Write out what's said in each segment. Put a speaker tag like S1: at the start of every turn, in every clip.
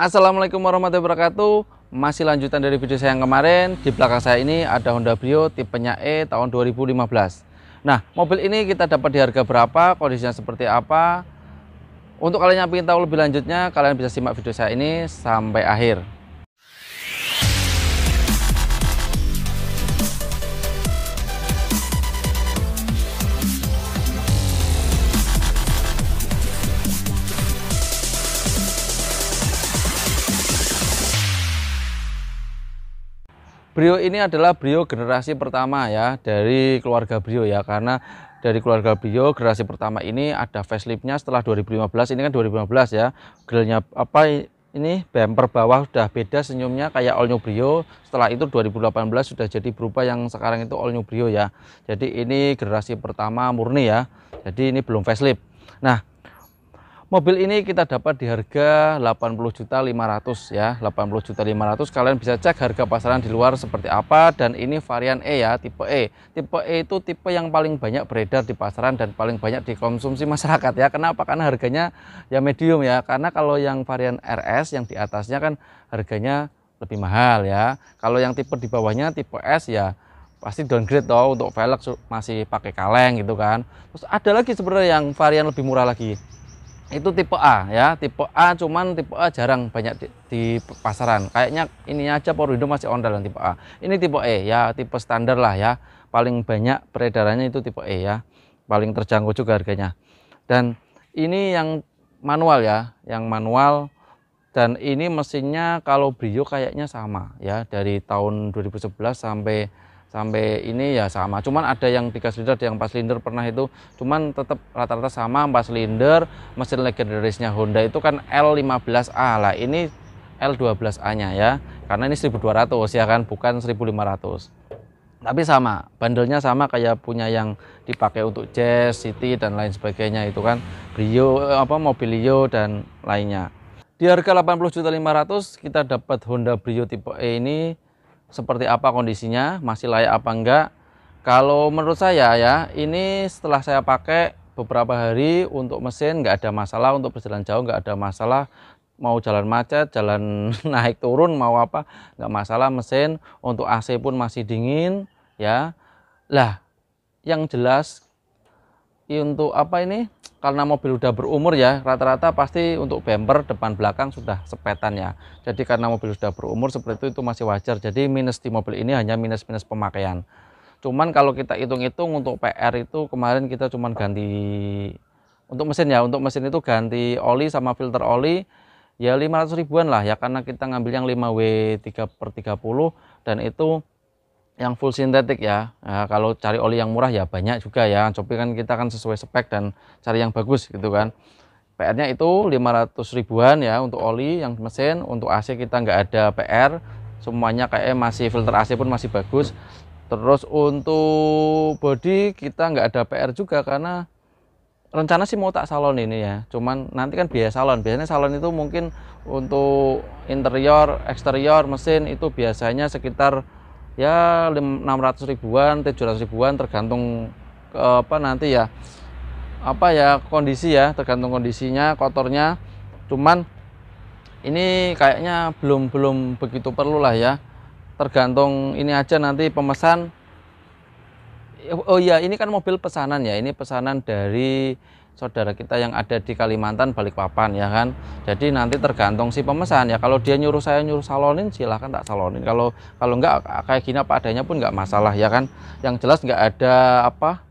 S1: Assalamualaikum warahmatullahi wabarakatuh. Masih lanjutan dari video saya yang kemarin. Di belakang saya ini ada Honda Brio tipenya E tahun 2015 Nah mobil ini kita dapat di harga berapa Kondisinya seperti apa? Untuk kalian yang ingin tahu lebih lanjutnya Kalian bisa simak video saya ini sampai akhir Brio ini adalah Brio generasi pertama ya dari keluarga Brio ya karena dari keluarga Brio generasi pertama ini ada faceliftnya setelah 2015 ini kan 2015 ya grillnya apa ini bumper bawah sudah beda senyumnya kayak all new Brio. Setelah itu 2018 sudah jadi berupa yang sekarang itu all new Brio ya. Jadi ini generasi pertama murni ya. Jadi ini belum facelift. Nah Mobil ini kita dapat di harga 80 juta 500 ya 80 juta 500 kalian bisa cek harga pasaran di luar seperti apa dan ini varian E ya tipe E. Tipe E itu tipe yang paling banyak beredar di pasaran dan paling banyak dikonsumsi masyarakat ya. Kenapa? Karena harganya ya medium ya. Karena kalau yang varian RS yang di atasnya kan harganya lebih mahal ya. Kalau yang tipe di bawahnya tipe S ya pasti downgrade toh untuk velg masih pakai kaleng gitu kan. Terus ada lagi sebenarnya yang varian lebih murah lagi itu tipe A ya. Tipe A cuman tipe A jarang banyak di, di pasaran. Kayaknya ini aja Power Window masih ondal tipe A. Ini tipe E ya. Tipe standar lah ya. Paling banyak peredarannya itu tipe E ya. Paling terjangkau juga harganya. Dan ini yang manual ya. Yang manual. Dan ini mesinnya kalau Brio kayaknya sama ya. Dari tahun 2011 sampai sampai ini ya sama. Cuman ada yang tiga silinder ada yang empat silinder pernah itu. Cuman tetap rata-rata sama empat silinder. Mesin legendarisnya Honda itu kan L15A lah ini L12A nya ya. Karena ini 1200 ya kan? Bukan 1500 tapi sama bandelnya sama kayak punya yang dipakai untuk Jazz, City dan lain sebagainya itu kan. Brio apa Mobilio dan lainnya. Di harga 80 juta 500 kita dapat Honda Brio tipe E ini seperti apa kondisinya, masih layak apa enggak. Kalau menurut saya ya, ini setelah saya pakai beberapa hari untuk mesin nggak ada masalah, untuk berjalan jauh nggak ada masalah, mau jalan macet, jalan naik turun, mau apa nggak masalah mesin. Untuk AC pun masih dingin, ya. Lah, yang jelas untuk apa ini? Karena mobil udah berumur ya rata-rata pasti untuk bumper depan belakang sudah sepetan ya. Jadi karena mobil sudah berumur seperti itu itu masih wajar. Jadi minus di mobil ini hanya minus-minus pemakaian. Cuman kalau kita hitung-hitung untuk PR itu kemarin kita cuman ganti untuk mesin ya untuk mesin itu ganti oli sama filter oli ya 500 ribuan lah ya. Karena kita ngambil yang 5W 3 per 30 dan itu yang full sintetik ya. Nah, kalau cari oli yang murah ya banyak juga ya. Tapi kan kita kan sesuai spek dan cari yang bagus gitu kan. PR-nya itu 500 ribuan ya untuk oli yang mesin. Untuk AC kita nggak ada PR. Semuanya kayak masih filter AC pun masih bagus. Terus untuk body kita nggak ada PR juga karena rencana sih mau tak salon ini ya. Cuman nanti kan biaya salon. Biasanya salon itu mungkin untuk interior, eksterior, mesin itu biasanya sekitar ya 600 ribuan 700 ribuan tergantung ke apa nanti ya apa ya kondisi ya tergantung kondisinya kotornya. Cuman ini kayaknya belum belum begitu perlu lah ya. Tergantung ini aja nanti pemesan. Oh iya ini kan mobil pesanan ya ini pesanan dari saudara kita yang ada di Kalimantan Balikpapan ya kan? Jadi nanti tergantung si pemesan. Ya kalau dia nyuruh saya nyuruh salonin silahkan tak salonin. Kalau kalau enggak kayak gini apa adanya pun enggak masalah ya kan? Yang jelas enggak ada apa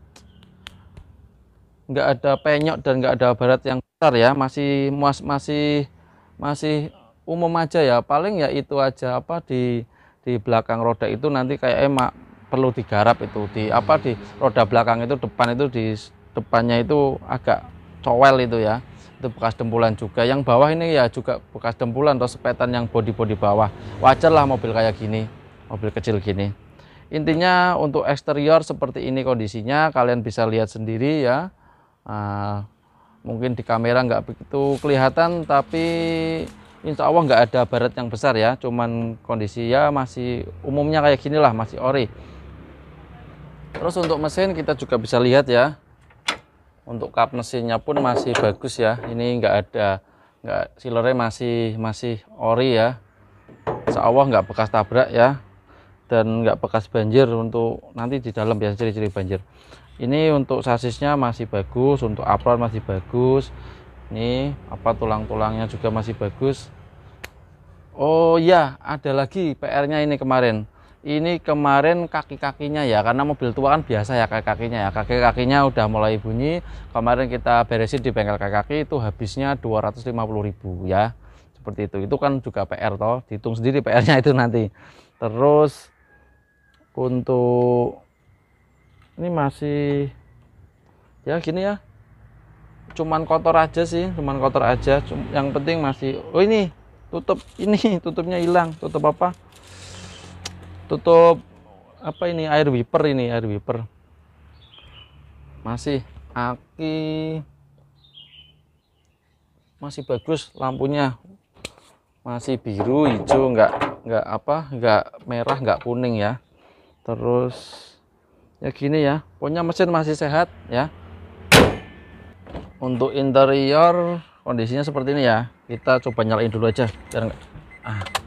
S1: enggak ada penyok dan enggak ada barat yang besar ya. Masih masih masih umum aja ya. Paling ya itu aja apa di di belakang roda itu nanti kayak emak perlu digarap itu di apa di roda belakang itu depan itu di depannya itu agak cowel itu ya. Itu bekas dempulan juga. Yang bawah ini ya juga bekas dempulan atau sepetan yang bodi-bodi bawah. Wajar lah mobil kayak gini mobil kecil gini. Intinya untuk eksterior seperti ini kondisinya kalian bisa lihat sendiri ya. Nah, mungkin di kamera nggak begitu kelihatan tapi insya Allah nggak ada barat yang besar ya. Cuman kondisi ya masih umumnya kayak gini lah masih ori. Terus untuk mesin kita juga bisa lihat ya untuk kap mesinnya pun masih bagus ya. Ini enggak ada nggak silernya masih masih ori ya. Insya Allah nggak bekas tabrak ya. Dan nggak bekas banjir untuk nanti di dalam biasa ciri-ciri banjir. Ini untuk sasisnya masih bagus untuk apron masih bagus. Ini apa tulang-tulangnya juga masih bagus. Oh ya ada lagi PR-nya ini kemarin ini kemarin kaki-kakinya ya karena mobil tua kan biasa ya kaki-kakinya ya. Kaki-kakinya udah mulai bunyi. Kemarin kita beresin di bengkel kaki-kaki itu habisnya 250.000 ya. Seperti itu. Itu kan juga PR toh. Dihitung sendiri PR-nya itu nanti. Terus untuk ini masih ya gini ya. Cuman kotor aja sih cuman kotor aja. Yang penting masih oh ini tutup. Ini tutupnya hilang. Tutup apa tutup apa ini air wiper ini air wiper. Masih aki. Masih bagus lampunya. Masih biru hijau enggak enggak apa enggak merah enggak kuning ya. Terus ya gini ya pokoknya mesin masih sehat ya. Untuk interior kondisinya seperti ini ya. Kita coba nyalain dulu aja biar enggak ah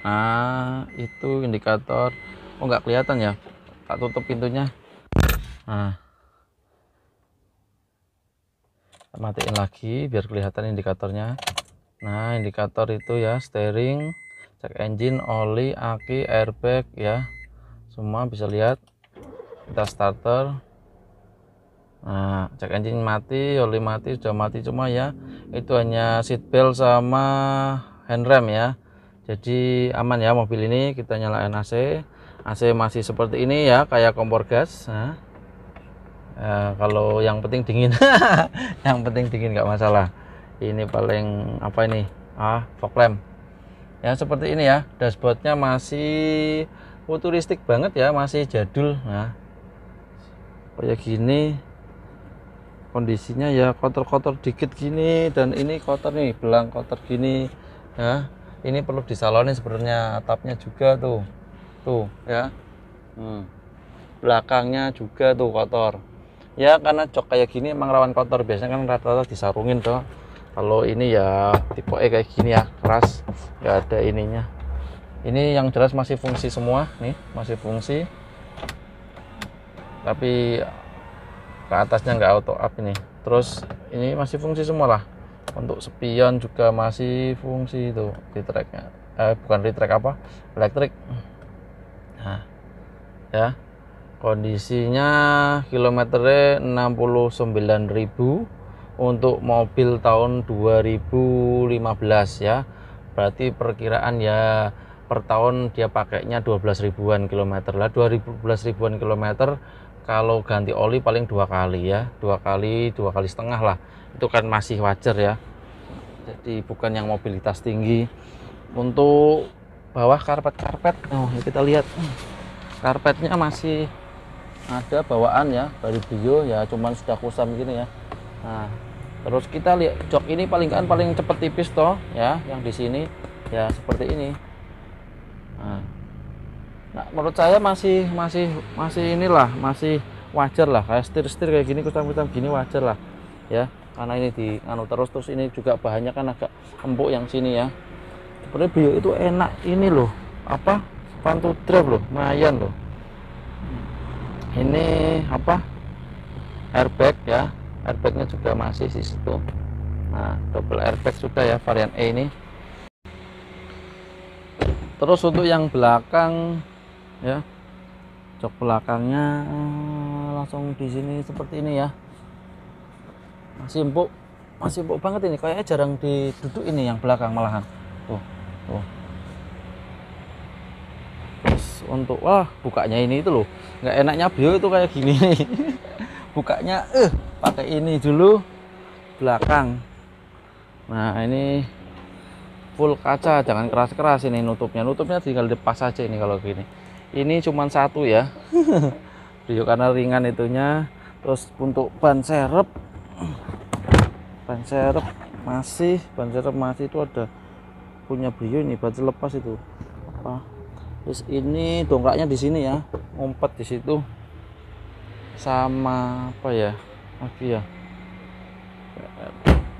S1: nah itu indikator. Oh nggak kelihatan ya? Tak tutup pintunya. Nah matiin lagi biar kelihatan indikatornya. Nah indikator itu ya steering cek engine oli aki airbag ya. Semua bisa lihat. Kita starter. Nah cek engine mati oli mati sudah mati cuma ya. Itu hanya seat belt sama handrem ya jadi aman ya mobil ini kita nyalain AC AC masih seperti ini ya kayak kompor gas nah, ya, kalau yang penting dingin. Yang penting dingin nggak masalah. Ini paling apa ini? Ah fog lamp. Ya seperti ini ya dashboardnya masih futuristik banget ya masih jadul nah kayak gini kondisinya ya kotor-kotor dikit gini dan ini kotor nih belang kotor gini ya ini perlu disalonin sebenarnya atapnya juga tuh. Tuh ya. Hmm. belakangnya juga tuh kotor. Ya karena cok kayak gini emang rawan kotor. Biasanya kan rata-rata disarungin tuh kalau ini ya tipe E kayak gini ya keras. Nggak ada ininya. Ini yang jelas masih fungsi semua nih masih fungsi. Tapi ke atasnya nggak auto up ini. Terus ini masih fungsi semua lah untuk spion juga masih fungsi itu di tracknya eh, bukan di track apa? Elektrik nah ya. Kondisinya kilometernya 69.000 untuk mobil tahun 2015 ya. Berarti perkiraan ya per tahun dia pakainya 12 ribuan kilometer. Lah 12 ribuan kilometer kalau ganti oli paling dua kali ya dua kali dua kali setengah lah. Itu kan masih wajar ya. Jadi bukan yang mobilitas tinggi. Untuk bawah karpet-karpet oh kita lihat. Karpetnya masih ada bawaan ya dari bio ya cuman sudah kusam gini ya. Nah terus kita lihat jok ini paling kan paling cepet tipis toh ya yang di sini ya seperti ini. Nah, nah, menurut saya masih masih masih inilah masih wajar lah. Kayak setir-setir kayak gini kusam-kusam gini wajar lah. Ya karena ini di anu terus terus ini juga bahannya kan agak empuk yang sini ya. Sebenarnya bio itu enak ini loh. Apa? Pantu drive loh lumayan loh. Ini apa? Airbag ya. Airbagnya juga masih di situ. Nah double airbag sudah ya varian E ini. Terus untuk yang belakang ya. Jok belakangnya langsung di sini seperti ini ya. Masih empuk masih empuk banget ini. Kayaknya jarang diduduk ini yang belakang malahan. Tuh tuh. Terus untuk wah bukanya ini itu loh. Nggak enaknya bio itu kayak gini. Nih bukanya eh pakai ini dulu belakang. Nah ini full kaca jangan keras-keras ini nutupnya. Nutupnya tinggal dipas saja ini kalau gini ini cuma satu ya. Brio karena ringan itunya. Terus untuk ban serep. Ban serep masih ban serep masih itu ada punya Brio ini ban lepas itu. Apa? Terus ini dongkraknya di sini ya ngumpet di situ. Sama apa ya? Lagi ya?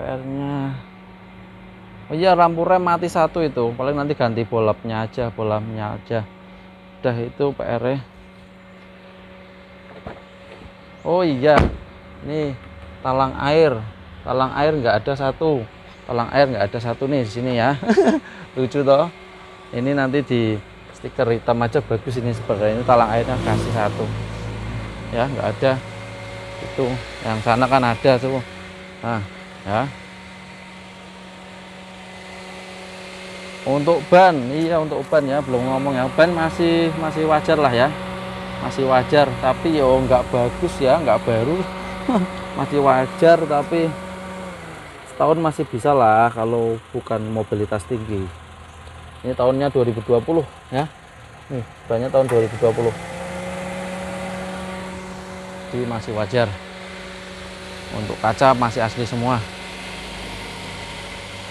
S1: PR nya oh iya lampu rem mati satu itu. Paling nanti ganti bolapnya aja bolamnya aja udah itu PR nya. Oh iya ini talang air. Talang air nggak ada satu. Talang air nggak ada satu nih di sini ya. Lucu toh. Ini nanti di stiker hitam aja bagus ini sebagai ini talang airnya kasih satu. Ya nggak ada. Itu yang sana kan ada tuh. Nah ya untuk ban iya untuk ban ya belum ngomong ya. Ban masih masih wajar lah ya. Masih wajar tapi yo nggak bagus ya nggak baru. Masih wajar tapi setahun masih bisa lah kalau bukan mobilitas tinggi. Ini tahunnya 2020 ya. Nih banyak tahun 2020 jadi masih wajar. Untuk kaca masih asli semua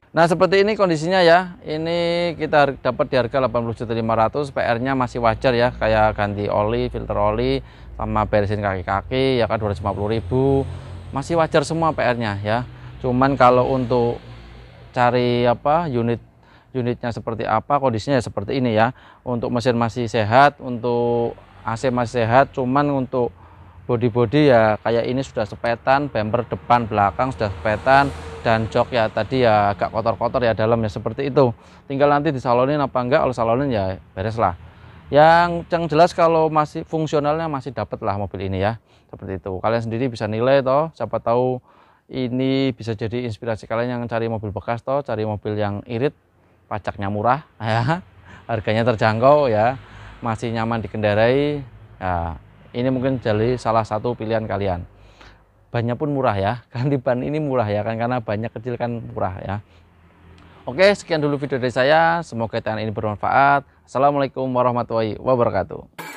S1: Nah seperti ini kondisinya ya. Ini kita dapat di harga 80.500 PR nya masih wajar ya kayak ganti oli filter oli sama beresin kaki-kaki ya kan 250.000 masih wajar semua PR nya ya. Cuman kalau untuk cari apa unit unitnya seperti apa kondisinya ya seperti ini ya. Untuk mesin masih sehat untuk AC masih sehat cuman untuk body-body ya kayak ini sudah sepetan bumper depan belakang sudah sepetan dan jok ya tadi ya agak kotor-kotor ya dalam ya seperti itu. Tinggal nanti disalonin apa enggak kalau salonin ya beres lah. Yang yang jelas kalau masih fungsionalnya masih dapat lah mobil ini ya seperti itu. Kalian sendiri bisa nilai toh siapa tahu ini bisa jadi inspirasi kalian yang cari mobil bekas toh cari mobil yang irit pajaknya murah ya. Harganya terjangkau ya masih nyaman dikendarai. Ya ini mungkin jadi salah satu pilihan kalian bannya pun murah ya. Ganti ban ini murah ya kan karena banyak kecil kan murah ya. Oke sekian dulu video dari saya. Semoga tayangan ini bermanfaat. Assalamualaikum warahmatullahi wabarakatuh